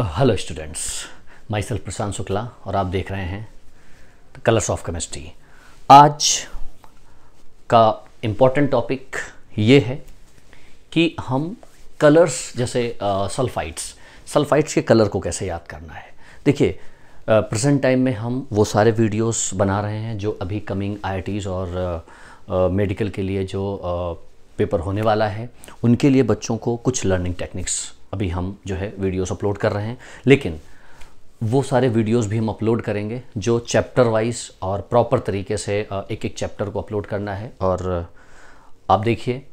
Hello students myself Prashant Shukla और आप देख रहे हैं कलर्स ऑफ़ केमिस्ट्री आज का इंपॉर्टेंट टॉपिक ये है कि हम कलर्स जैसे सल्फाइड्स सल्फाइड्स के कलर को कैसे याद करना है? देखिए प्रेजेंट टाइम में हम वो सारे वीडियोस बना रहे हैं जो अभी कमिंग आई और मेडिकल uh, के लिए जो पेपर होने वाला है उनके लिए बच्चों को कुछ लर्निंग टेक्निक्स अभी हम जो है वीडियोस अपलोड कर रहे हैं। लेकिन वो सारे वीडियोस भी हम अपलोड करेंगे, जो चैप्टर वाइज और प्रॉपर तरीके से एक एक चैप्टर को अपलोड करना है। और, आप देखिए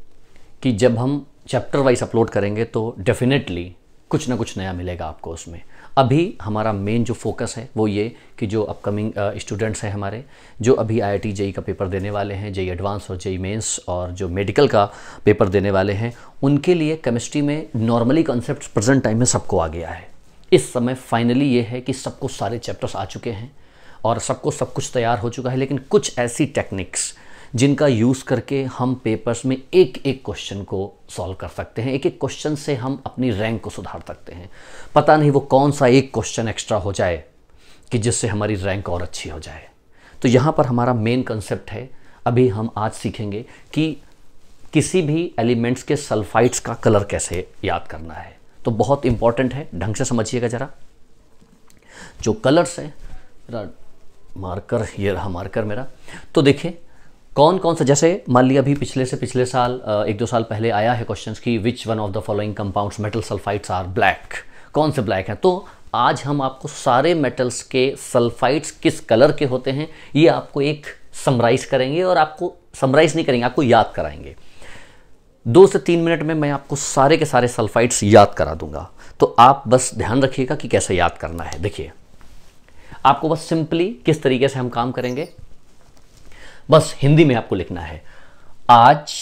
कि जब हम चैप्टर वाइज अपलोड करेंगे तो डेफिनेटली कुछ ना कुछ नया मिलेगा आपको उसमें। अभी हमारा मेन जो फोकस है, वो ये कि जो अपकमिंग स्टूडेंट्स हैं हमारे, जो अभी आई आई जेई का पेपर देने वाले हैं जेई एडवांस और जेई मेंस और जो मेडिकल का पेपर देने वाले हैं, उनके लिए केमिस्ट्री में नॉर्मली कॉन्सेप्ट प्रेजेंट टाइम में सबको आ गया है। इस समय फाइनली ये है कि सबको सारे चैप्टर्स आ चुके हैं और सबको सब कुछ तैयार हो चुका है, लेकिन कुछ ऐसी टेक्निक्स जिनका यूज़ करके हम पेपर्स में एक एक क्वेश्चन को सॉल्व कर सकते हैं एक एक क्वेश्चन से हम अपनी रैंक को सुधार सकते हैं। पता नहीं वो कौन सा एक क्वेश्चन एक्स्ट्रा हो जाए कि जिससे हमारी रैंक और अच्छी हो जाए। तो यहाँ पर हमारा मेन कंसेप्ट है। अभी हम आज सीखेंगे कि किसी भी एलिमेंट्स के सल्फाइड्स का कलर कैसे याद करना है। तो बहुत इंपॉर्टेंट है। ढंग से समझिएगा ज़रा। जो कलर्स है, मेरा मार्कर ये रहा मार्कर मेरा। तो देखिए कौन कौन सा, जैसे मान लिया अभी पिछले से पिछले साल एक दो साल पहले आया है क्वेश्चंस की which one of the following compounds metal sulphides are black कौन से ब्लैक हैं? तो आज हम आपको सारे मेटल्स के सल्फाइड्स किस कलर के होते हैं, ये आपको एक समराइज करेंगे और आपको समराइज नहीं करेंगे, आपको याद कराएँगे। दो से तीन मिनट में मैं आपको सारे के सारे सल्फाइड्स याद करा दूँगा। तो आप बस ध्यान रखिएगा कि कैसे याद करना है। देखिए, आपको बस सिंपली किस तरीके से हम काम करेंगे? बस हिंदी में आपको लिखना है। आज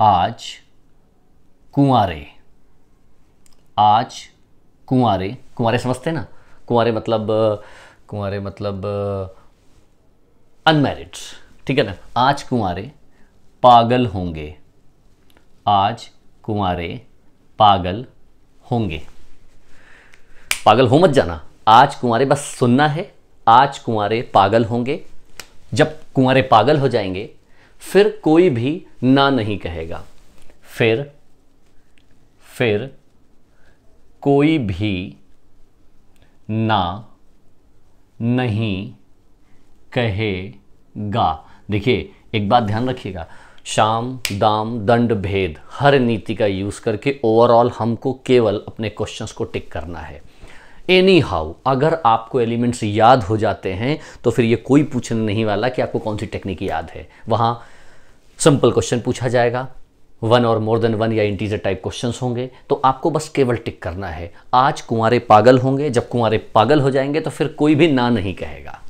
आज कुंवारे। आज कुंवारे। कुंवारे समझते ना? कुंवारे मतलब कुंवारे मतलब अनमैरिड ठीक है ना? आज कुंवारे पागल होंगे। आज कुंवारे पागल होंगे। पागल हो मत जाना। आज कुंवारे बस सुनना है। आज कुंवारे पागल होंगे। जब कुंवारे पागल हो जाएँगे, फिर कोई भी ना नहीं कहेगा। फिर फिर कोई भी ना नहीं कहेगा। देखिए, एक बात ध्यान रखिएगा। शाम, दाम, दंड, भेद, हर नीति का यूज़ करके ओवरऑल हमको केवल अपने क्वेश्चंस को टिक करना है। एनी हाउ अगर आपको एलिमेंट्स याद हो जाते हैं तो फिर ये कोई पूछने नहीं वाला कि आपको कौन सी टेक्निक याद है। वहाँ सिंपल क्वेश्चन पूछा जाएगा। वन और मोर देन वन या इंटीजर टाइप क्वेश्चन होंगे। तो आपको बस केवल टिक करना है। आज कुंवारे पागल होंगे, जब कुंवारे पागल हो जाएँगे तो फिर कोई भी ना नहीं कहेगा।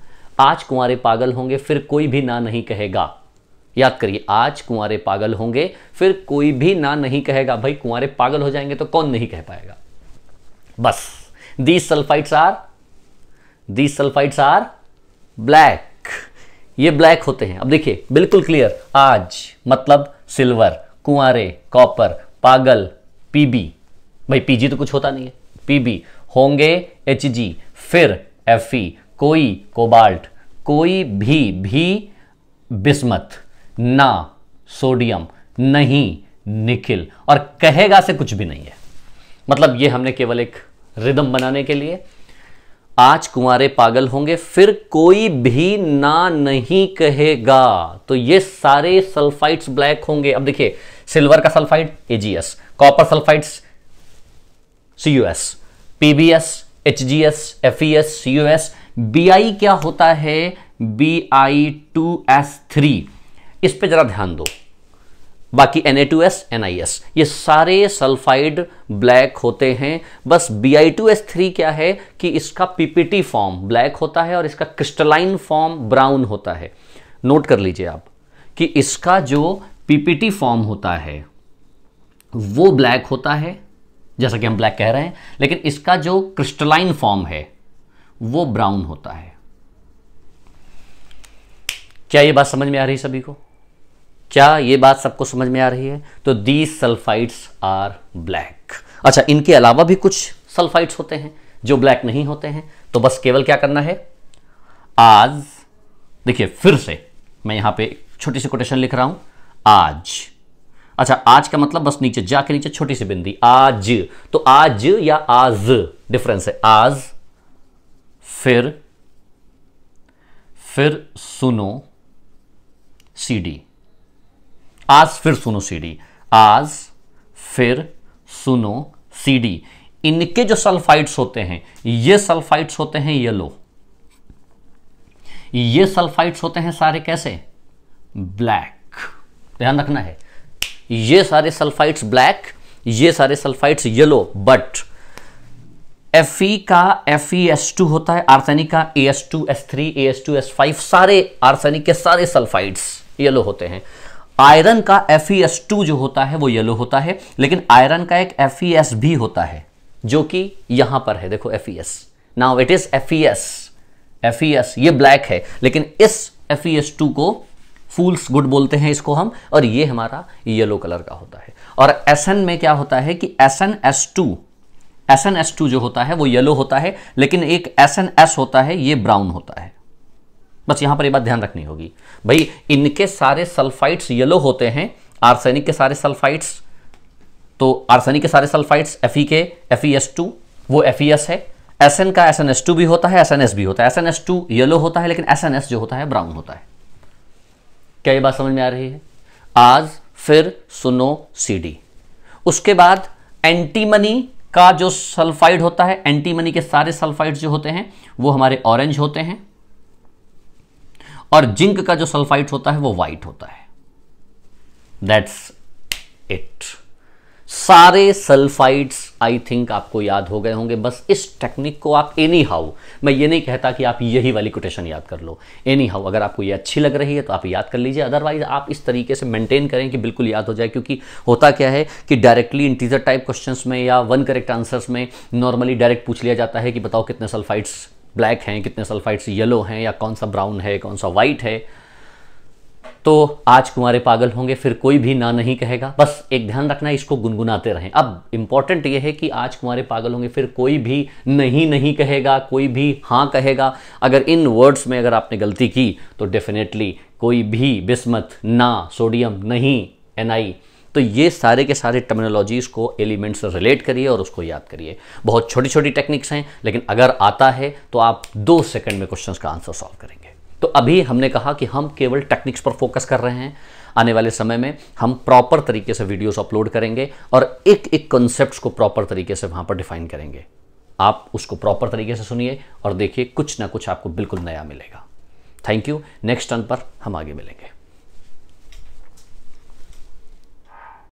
आज कुंवारे पागल होंगे, फिर कोई भी ना नहीं कहेगा। याद करिए, आज कुंवारे पागल होंगे, फिर कोई भी ना नहीं कहेगा। भाई, कुंवारे पागल हो जाएँगे तो कौन नहीं कह पाएगा? बस। These sulfides are, these sulfides are black ये ब्लैक होते हैं। अब देखिए, बिल्कुल क्लियर आज मतलब सिल्वर कुआरे कॉपर पागल पीबी भाई पीजी तो कुछ होता नहीं है। पीबी होंगे एच जी फिर एफ़ कोई कोबाल्ट कोई भी भी बिस्मत ना सोडियम नहीं निखिल। और कहेगा से कुछ भी नहीं है। मतलब ये हमने केवल एक रिदम बनाने के लिए। आज कुंवारे पागल होंगे, फिर कोई भी ना नहीं कहेगा। तो ये सारे सल्फाइड्स ब्लैक होंगे। अब देखिए, सिल्वर का sulfide AGS copper sulfides CUS PBS HGS FES CUS BI क्या होता है? B I two S three इस पर जरा ध्यान दो। बाकी Na2S NiS ये सारे सल्फाइड ब्लैक होते हैं। बस Bi2S3 क्या है कि इसका पीपीटी फॉर्म ब्लैक होता है और इसका क्रिस्टलाइन फॉर्म ब्राउन होता है। नोट कर लीजिए आप कि इसका जो पीपीटी फॉर्म होता है, वो ब्लैक होता है, जैसा कि हम ब्लैक कह रहे हैं, लेकिन इसका जो क्रिस्टलाइन फॉर्म है, वो ब्राउन होता है। क्या ये बात समझ में आ रही सभी को? क्या ये बात सबको समझ में आ रही है? तो दी सल्फाइड्स आर ब्लैक अच्छा इनके अलावा भी कुछ सल्फाइड्स होते हैं जो ब्लैक नहीं होते हैं? तो बस केवल क्या करना है? आज, देखिए, फिर से मैं यहाँ पे छोटी सी कोटेशन लिख रहा हूँ। आज। अच्छा आज का मतलब बस नीचे, जाके नीचे छोटी सी बिंदी। आज। तो आज या आज डिफरेंस है। आज, फिर फिर सुनो सीडी आज फिर सुनो सीडी आज फिर सुनो सीडी इनके जो सल्फाइड्स होते हैं, ये सल्फाइड्स होते हैं येलो ये सल्फाइड्स होते हैं सारे कैसे? ब्लैक ध्यान रखना है। ये सारे सल्फाइड्स ब्लैक ये सारे सल्फाइड्स येलो बट एफ़ का एफ़ टू होता है आर्सेनिक का A S two S three A S two S five सारे आर्सेनिक के सारे सल्फाइड्स येलो होते हैं। आयरन का एफ़ टू जो होता है, वो येलो होता है, लेकिन आयरन का एक एफ़ एस भी होता है, जो कि यहाँ पर है। देखो F now it is F F ये ब्लैक है, लेकिन इस एफ़ टू को फूल्स गुड बोलते हैं इसको हम, और ये हमारा येलो कलर का होता है। और एस में क्या होता है कि S N S two S N S two जो होता है, वो येलो होता है, लेकिन एक एस एन एस होता है, ये ब्राउन होता है। बस यहाँ पर ये बात ध्यान रखनी होगी। भाई, इनके सारे सल्फाइड्स येलो होते हैं आर्सेनिक के सारे सल्फाइड्स तो आर्सेनिक के सारे सल्फाइड्स एफ़ के एफ़ टू वो एफ़ है। एस का एस भी होता है एस भी होता है। एस येलो होता है, लेकिन एस जो होता है ब्राउन होता है। क्या ये बात समझ में आ रही है? आज फिर सुनो सीडी उसके बाद एंटीमनी का जो सल्फाइड होता है एंटीमनी के सारे सल्फाइड जो होते हैं, वो हमारे ऑरेंज होते हैं। और जिंक का जो सल्फाइट होता है वो व्हाइट होता है। दैट्स इट सारे सल्फाइड्स आई थिंक आपको याद हो गए होंगे। बस इस टेक्निक को आप एनी हाउ मैं ये नहीं कहता कि आप यही वाली कोटेशन याद कर लो। एनी हाउ अगर आपको ये अच्छी लग रही है तो आप याद कर लीजिए। अदरवाइज़ आप इस तरीके से मेंटेन करें कि बिल्कुल याद हो जाए, क्योंकि होता क्या है कि डायरेक्टली इंटीजर टाइप क्वेश्चन में या वन करेक्ट आंसर्स में नॉर्मली डायरेक्ट पूछ लिया जाता है कि बताओ कितने सल्फाइड्स ब्लैक हैं, कितने सल्फाइड्स येलो हैं, या कौन सा ब्राउन है, कौन सा वाइट है। तो आज कुमारे पागल होंगे, फिर कोई भी ना नहीं कहेगा। बस एक ध्यान रखना, इसको गुनगुनाते रहें। अब इंपॉर्टेंट ये है कि आज कुमारे पागल होंगे, फिर कोई भी नहीं नहीं कहेगा, कोई भी हाँ कहेगा। अगर इन वर्ड्स में अगर आपने गलती की तो डेफिनेटली कोई भी बिस्मत ना सोडियम नहीं एनआई तो ये सारे के सारे टर्मिनोलॉजीज़ को एलिमेंट से रिलेट करिए और उसको याद करिए। बहुत छोटी छोटी टेक्निक्स हैं, लेकिन अगर आता है तो आप दो सेकंड में क्वेश्चंस का आंसर सॉल्व करेंगे। तो अभी हमने कहा कि हम केवल टेक्निक्स पर फोकस कर रहे हैं। आने वाले समय में हम प्रॉपर तरीके से वीडियोस अपलोड करेंगे और एक एक कॉन्सेप्ट्स को प्रॉपर तरीके से वहाँ पर डिफाइन करेंगे। आप उसको प्रॉपर तरीके से सुनिए और देखिए कुछ ना कुछ आपको बिल्कुल नया मिलेगा। थैंक यू नेक्स्ट टर्न पर हम आगे मिलेंगे।